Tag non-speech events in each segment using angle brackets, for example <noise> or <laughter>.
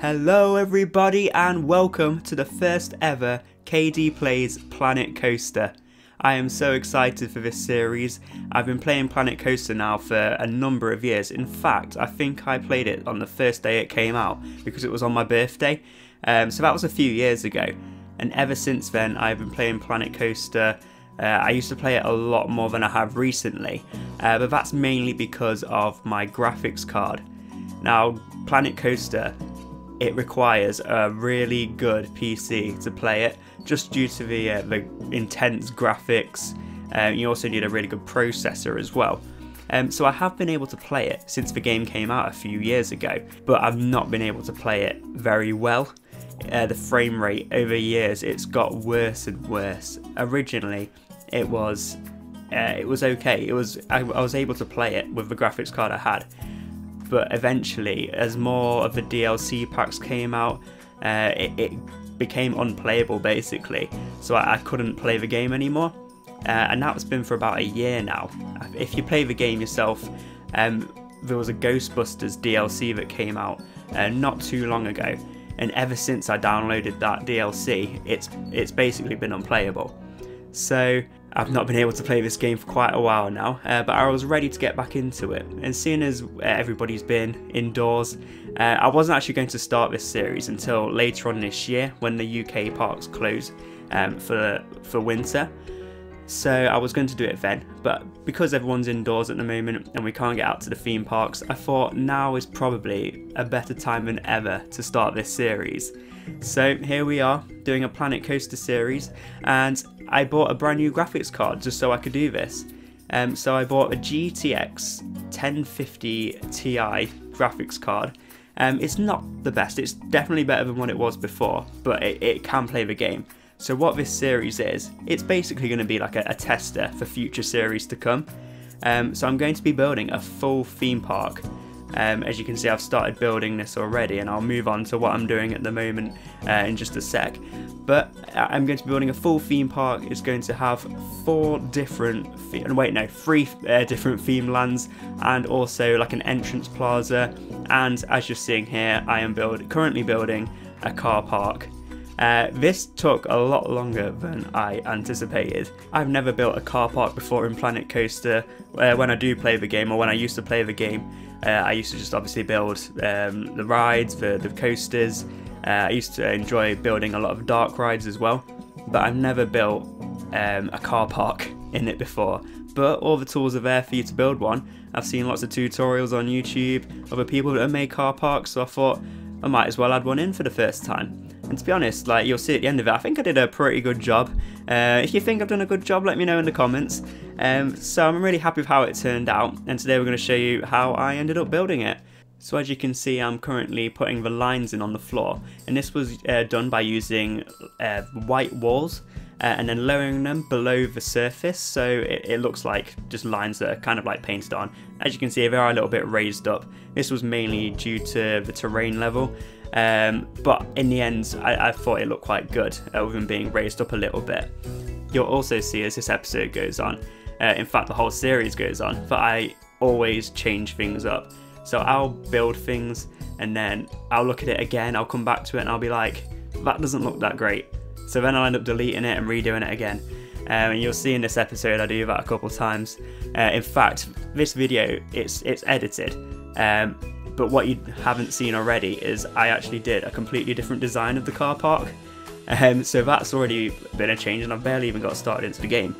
Hello, everybody, and welcome to the first ever KD Plays Planet Coaster. I am so excited for this series. I've been playing Planet Coaster now for a number of years. In fact, I think I played it on the first day it came out because it was on my birthday. Um, so that was a few years ago. And ever since then, I've been playing Planet Coaster. Uh, I used to play it a lot more than I have recently, uh, but that's mainly because of my graphics card. Now, Planet Coaster it requires a really good PC to play it, just due to the, uh, the intense graphics. Um, you also need a really good processor as well. Um, so I have been able to play it since the game came out a few years ago, but I've not been able to play it very well. Uh, the frame rate over years it's got worse and worse. Originally, it was uh, it was okay. It was I, I was able to play it with the graphics card I had, but eventually, as more of the DLC packs came out, uh, it, it, became unplayable basically. So I, I, couldn't play the game anymore, uh, and that's been for about a year now. If you play the game yourself, um, there was a Ghostbusters DLC that came out uh, not too long ago, and ever since I downloaded that DLC, it's it's basically been unplayable. So I've not been able to play this game for quite a while now, uh, but I was ready to get back into it. And seeing as uh, everybody's been indoors, uh, I wasn't actually going to start this series until later on this year when the UK parks close um, for for winter. So I was going to do it then, but because everyone's indoors at the moment and we can't get out to the theme parks, I thought now is probably a better time than ever to start this series. So here we are doing a Planet Coaster series, and I bought a brand new graphics card just so I could do this. Um, so I bought a GTX 1050 Ti graphics card. Um, it's not the best, it's definitely better than what it was before, but it, it can play the game. So what this series is, it's basically going to be like a, a, tester for future series to come. Um, so I'm going to be building a full theme park um, as you can see I've started building this already and I'll move on to what I'm doing at the moment uh, in just a sec. But I'm going to be building a full theme park. It's going to have four different, and wait no, three uh, different theme lands and also like an entrance plaza. And as you're seeing here, I am build currently building a car park uh, this took a lot longer than I anticipated. I've never built a car park before in Planet Coaster. Uh, when I do play the game, or when I used to play the game, uh, I used to just obviously build um, the rides, the, the coasters. Uh, I used to enjoy building a lot of dark rides as well, but I've never built um, a car park <laughs> in it before. But all the tools are there for you to build one. I've seen lots of tutorials on YouTube, other people that have made car parks, so I thought I might as well add one in for the first time. And to be honest, like you'll see at the end of it, I think I did a pretty good job. Uh, if you think I've done a good job, let me know in the comments. Um, so I'm really happy with how it turned out, and today we're going to show you how I ended up building it. So as you can see, I'm currently putting the lines in on the floor, and this was uh, done by using uh, white walls. Uh, and then lowering them below the surface so it, it, looks like just lines that are kind of like painted on. As you can see they are a little bit raised up. This was mainly due to the terrain level um, but in the end, I, I, thought it looked quite good, uh, them being raised up a little bit. You'll also see as this episode goes on, uh, in fact, the whole series goes on, but I always change things up. So I'll build things and then I'll look at it again, I'll come back to it and I'll be like, that doesn't look that great. So then I'll end up deleting it and redoing it again. Um, and you'll see in this episode I do that a couple of times. Uh, in fact, this video it's it's edited, um, but what you haven't seen already is I actually did a completely different design of the car park. Um, so that's already been a change and I've barely even got started into the game.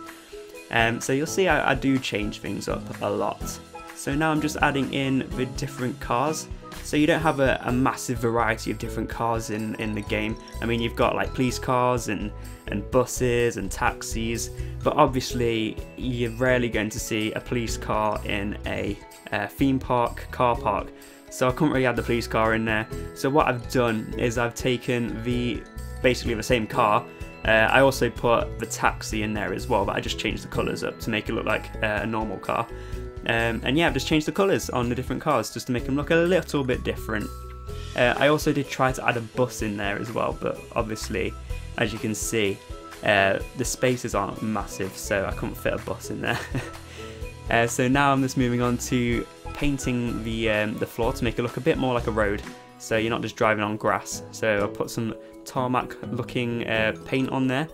Um, so you'll see I, I do change things up a lot. So now I'm just adding in the different cars. So you don't have a, a, massive variety of different cars in, in the game. I mean, you've got like police cars and, and buses and taxis, but obviously you're rarely going to see a police car in a, a theme park car park so I couldn't really add the police car in there. So what I've done is I've taken the basically the same car. Uh, I also put the taxi in there as well, but I just changed the colours up to make it look like uh, a normal car. Um, and yeah, I've just changed the colours on the different cars just to make them look a little bit different. Uh, I also did try to add a bus in there as well, but obviously, as you can see, uh, the spaces aren't massive, so I couldn't fit a bus in there. <laughs> Uh, so now I'm just moving on to painting the um, the floor to make it look a bit more like a road, so you're not just driving on grass. So I put some tarmac-looking uh, paint on there.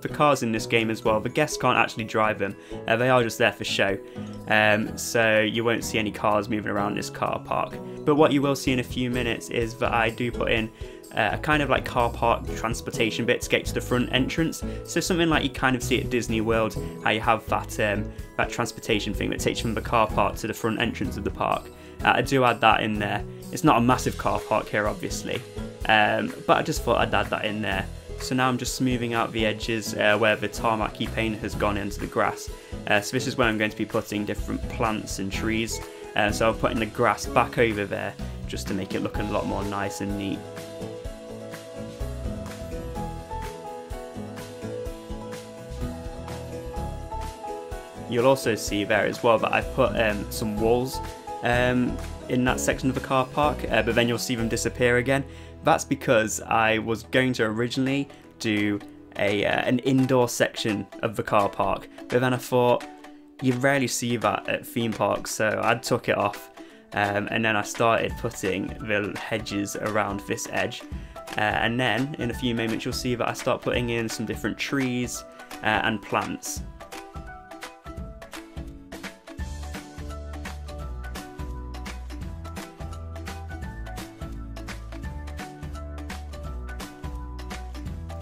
The cars in this game as well, the guests can't actually drive them, uh, they are just there for show. Um, so you won't see any cars moving around this car park. But what you will see in a few minutes is that I do put in uh, a kind of like car park transportation bit to get to the front entrance. So something like you kind of see at Disney World, how you have that um, that transportation thing that takes you from the car park to the front entrance of the park. Uh, I do add that in there. It's not a massive car park here, obviously, um, but I just thought I'd add that in there. So now I'm just smoothing out the edges uh, where the tarmac key paint has gone into the grass. Uh, so this is where I'm going to be putting different plants and trees. Uh, so I'm putting the grass back over there just to make it look a lot more nice and neat. You'll also see there as well that I've put um, some walls um, in that section of the car park, uh, but then you'll see them disappear again. That's because I was going to originally do a uh, an indoor section of the car park, but then I thought you rarely see that at theme parks, so I took it off. Um, and then I started putting the hedges around this edge. Uh, and then in a few moments you'll see that I start putting in some different trees uh, and plants.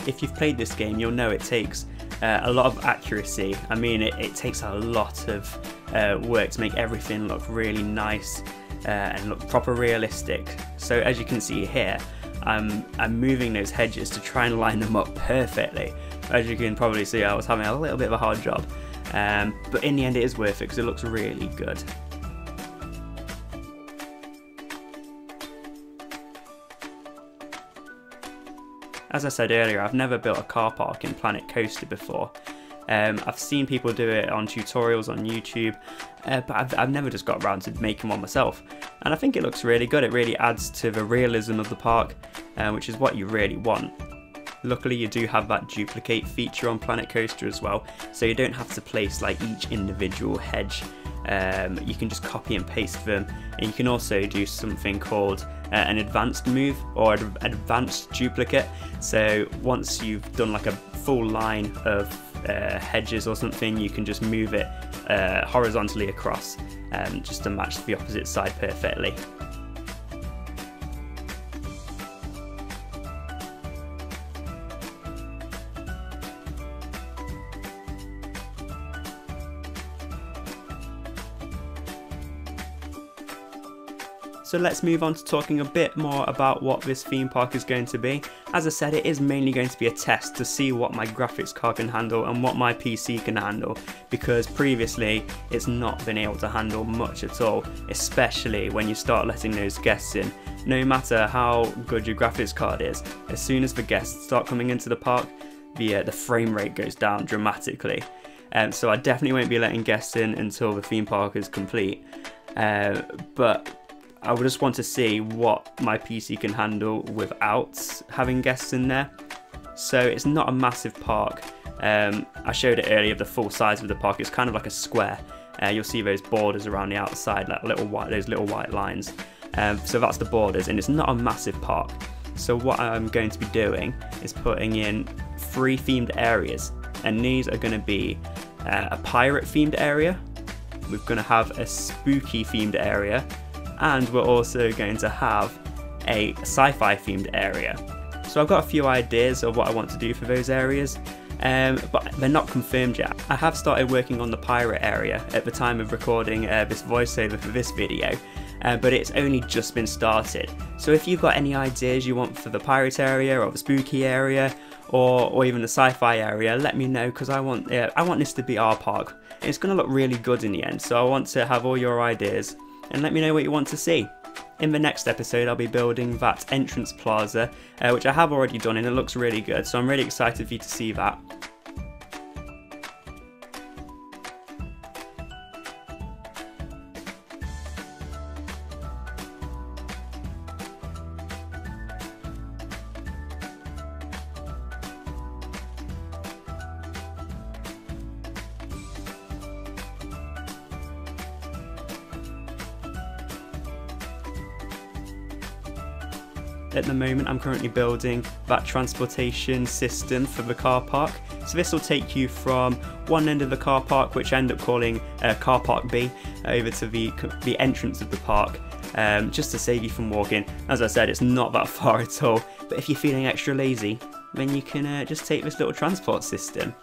If you've played this game, you'll know it takes uh, a lot of accuracy. I mean, it, it takes a lot of uh, work to make everything look really nice uh, and look proper realistic. So as you can see here, I'm, I'm moving those hedges to try and line them up perfectly. As you can probably see, I was having a little bit of a hard job. Um, but in the end, it is worth it because it looks really good. As I said earlier, I've never built a car park in Planet Coaster before. Um, I've seen people do it on tutorials on YouTube, uh, but I've, I've, never just got around to making one myself. And I think it looks really good. It really adds to the realism of the park, uh, which is what you really want. Luckily, you do have that duplicate feature on Planet Coaster as well, so you don't have to place like each individual hedge. Um, you can just copy and paste them, and you can also do something called an advanced move or an advanced duplicate. So once you've done like a full line of uh, hedges or something, you can just move it uh, horizontally across um, just to match the opposite side perfectly. So let's move on to talking a bit more about what this theme park is going to be. As I said, it is mainly going to be a test to see what my graphics card can handle and what my PC can handle because previously it's not been able to handle much at all, especially when you start letting those guests in. No matter how good your graphics card is, as soon as the guests start coming into the park, the, uh, the frame rate goes down dramatically. Um, so I definitely won't be letting guests in until the theme park is complete. Uh, but I would just want to see what my PC can handle without having guests in there. So it's not a massive park. Um, I showed it earlier the full size of the park. It's kind of like a square. Uh, you'll see those borders around the outside, like little white, those little white lines. Um, so that's the borders, and it's not a massive park. So what I'm going to be doing is putting in three themed areas, and these are going to be uh, a pirate themed area. We're going to have a spooky themed area, and we're also going to have a sci-fi themed area. So I've got a few ideas of what I want to do for those areas, um, but they're not confirmed yet. I have started working on the pirate area at the time of recording uh, this voiceover for this video, uh, but it's only just been started. So if you've got any ideas you want for the pirate area or the spooky area, or, or even the sci-fi area, let me know because I want uh, I want this to be our park. It's going to look really good in the end, so I want to have all your ideas and let me know what you want to see. In the next episode, I'll be building that entrance plaza, uh, which I have already done and it looks really good, so I'm really excited for you to see that. At the moment I'm currently building that transportation system for the car park. So this will take you from one end of the car park, which I end up calling uh, car park B, over to the, the entrance of the park. Um, just to save you from walking. As I said, it's not that <laughs> far at all, but if you're feeling extra lazy, then you can uh, just take this little transport system.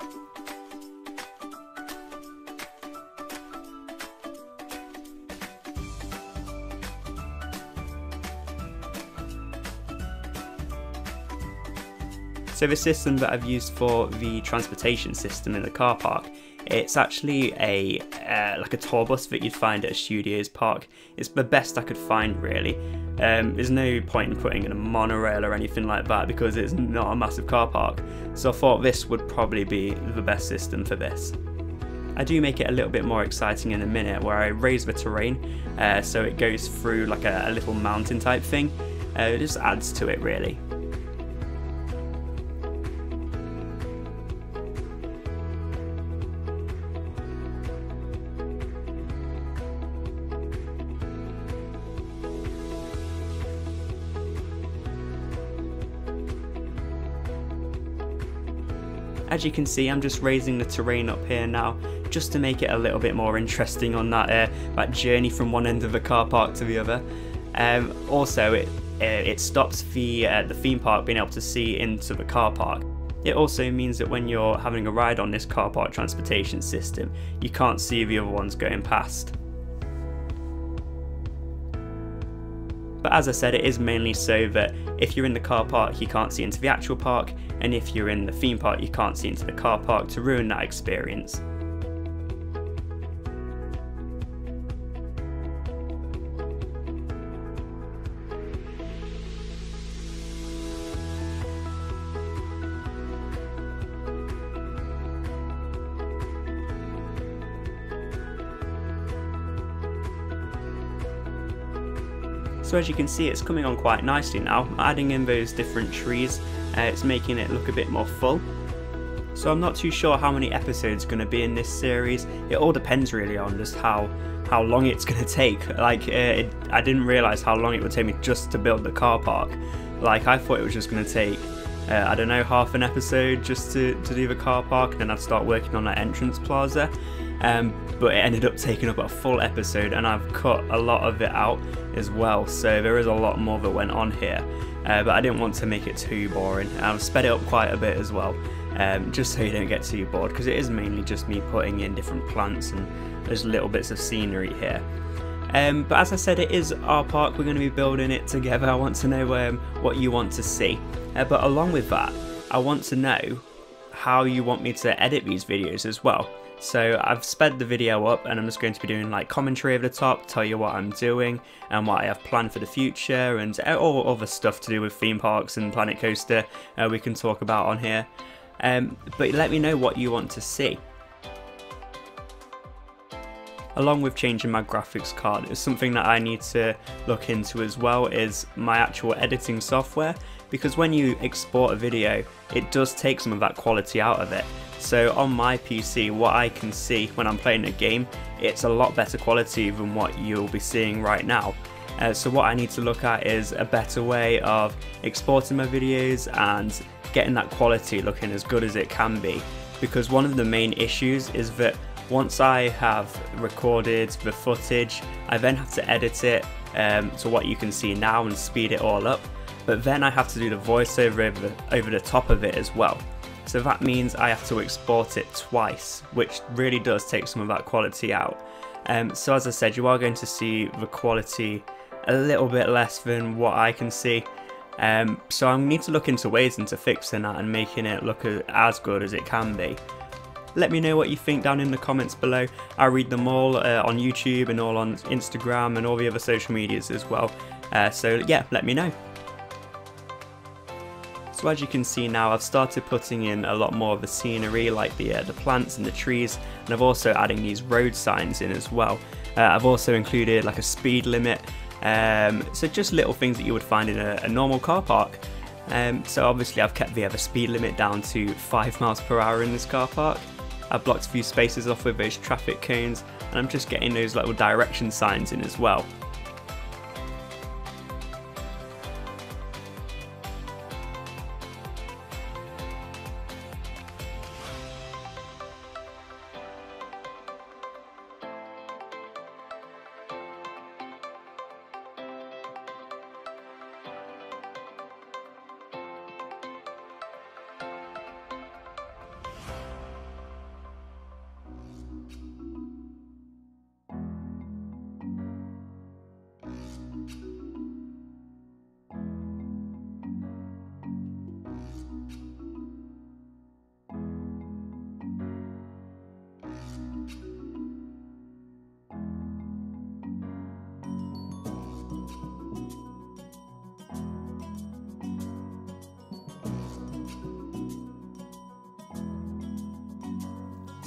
So the system that I've used for the transportation system in the car park, it's actually a uh, like a tour bus that you'd find at a Studios park. It's the best I could find really. Um, there's no point in putting in a monorail or anything like that because it's not a massive car park. So I thought this would probably be the best system for this. I do make it a little bit more exciting in a minute where I raise the terrain uh, so it goes through like a, a little mountain type thing. Uh, it just adds to it really. As you can see, I'm just raising the terrain up here now, just to make it a little bit more interesting on that, uh, that journey from one end of the car park to the other. Um, also, it, uh, it stops the, uh, the theme park being able to see into the car park. It also means that when you're having a ride on this car park transportation system, you can't see the other ones going past. But as I said, it is mainly so that if you're in the car park, you can't see into the actual park, and if you're in the theme park, you can't see into the car park to ruin that experience. So as you can see it's coming on quite nicely now, adding in those different trees, uh, it's making it look a bit more full. So I'm not too sure how many episodes going to be in this series, it all depends really on just how how long it's <laughs> going to take. Like, uh, it, I didn't realise how long it would take me just to build the car park. Like, I thought it was just going to take, uh, I don't know, half an episode just to, to do the car park, and then I'd start working on that entrance plaza. Um, but it ended up taking up a full episode, and I've cut a lot of it out as well, so there is a lot more that went on here. Uh, but I didn't want to make it too boring. I've sped it up quite a bit as well, um, just so you don't get too bored, because it is mainly just me putting in different plants and there's little bits of scenery here. Um, but as I said, it is our park, we're going to be building it together. I want to know um, what you want to see. Uh, but along with that, I want to know how you want me to edit these videos as well. So I've sped the video up and I'm just going to be doing like commentary over the top, tell you what I'm doing and what I have planned for the future and all other stuff to do with theme parks and Planet Coaster uh, we can talk about on here. Um, but let me know what you want to see. Along with changing my graphics card, is something that I need to look into as well is my actual editing software because when you export a video, it does take some of that quality out of it. So on my PC, what I can see when I'm playing a game, it's a lot better quality than what you'll be seeing right now. Uh, so what I need to look at is a better way of exporting my videos and getting that quality looking as good as it can be. Because one of the main issues is that once I have recorded the footage, I then have to edit it um, to what you can see now and speed it all up. But then I have to do the voiceover over the, over the top of it as well. So that means I have to export it twice, which really does take some of that quality out. Um, so as I said, you are going to see the quality a little bit less than what I can see. Um, so I need to look into ways into fixing that and making it look as good as it can be. Let me know what you think down in the comments below. I read them all uh, on YouTube and all on Instagram and all the other social medias as well. Uh, so yeah, let me know. So as you can see now, I've started putting in a lot more of the scenery, like the, uh, the plants and the trees, and I've also adding these road signs in as well. Uh, I've also included like a speed limit, um, so just little things that you would find in a, a normal car park. Um, so obviously I've kept the other speed limit down to 5 miles per hour in this car park. I've blocked a few spaces off with those traffic cones and I'm just getting those little direction signs in as well.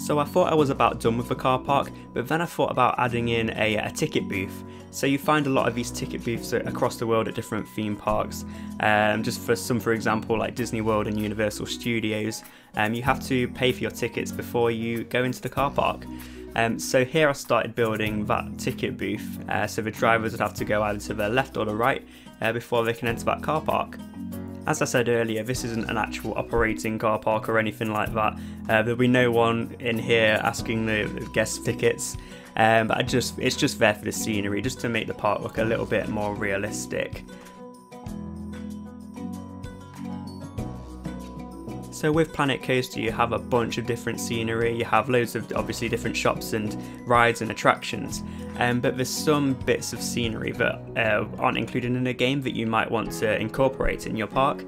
So I thought I was about done with the car park, but then I thought about adding in a, a ticket booth. So you find a lot of these ticket booths across the world at different theme parks. Um, just for some, for example, like Disney World and Universal Studios, um, you have to pay for your tickets before you go into the car park. Um, so here I started building that ticket booth, uh, so the drivers would have to go either to the left or the right uh, before they can enter that car park. As I said earlier, this isn't an actual operating car park or anything like that. Uh, there'll be no one in here asking the guest tickets, um, but I just it's just there for the scenery, just to make the park look a little bit more realistic. So with Planet Coaster you have a bunch of different scenery, you have loads of obviously different shops and rides and attractions, um, but there's some bits of scenery that uh, aren't included in the game that you might want to incorporate in your park.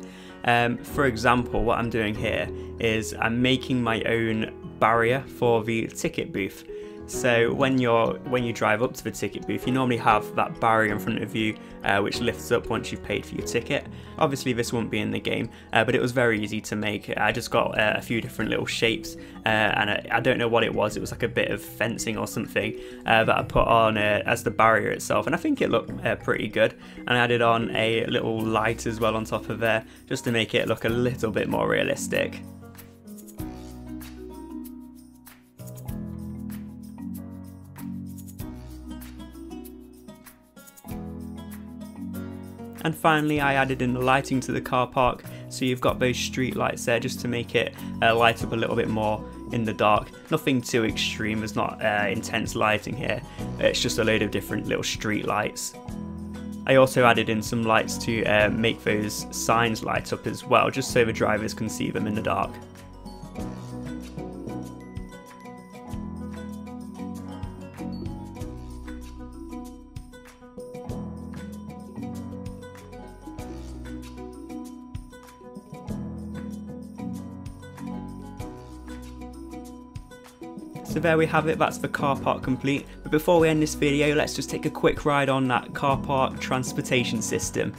Um, for example, what I'm doing here is I'm making my own barrier for the ticket booth. So when you're when you drive up to the ticket booth, you normally have that barrier in front of you, uh, which lifts up once you've paid for your ticket. Obviously, this won't be in the game, uh, but it was very easy to make. I just got uh, a few different little shapes, uh, and I, I, don't know what it was. It was like a bit of fencing or something uh, that I put on uh, as the barrier itself, and I think it looked pretty good. And I added on a little light as well on top of there, just to make it look a little bit more realistic. And finally I added in the lighting to the car park so you've got those street lights there just to make it uh, light up a little bit more in the dark. Nothing too extreme, there's not uh, intense lighting here, it's just a load of different little street lights. I also added in some lights to uh, make those signs light up as well, just so the drivers can see them in the dark. So there we have it, that's the car park complete. But before we end this video, let's just take a quick ride on that car park transportation system.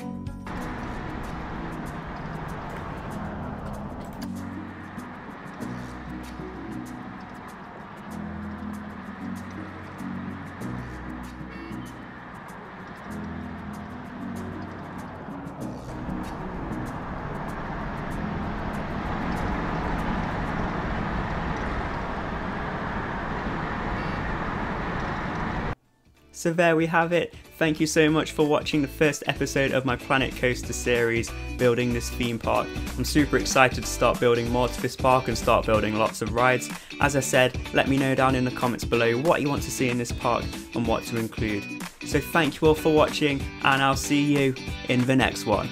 So there we have it. Thank you so much for watching the first episode of my Planet Coaster series, building this theme park. I'm super excited to start building more to this park and start building lots of rides. As I said, let me know down in the comments below what you want to see in this park and what to include. So thank you all for watching and I'll see you in the next one.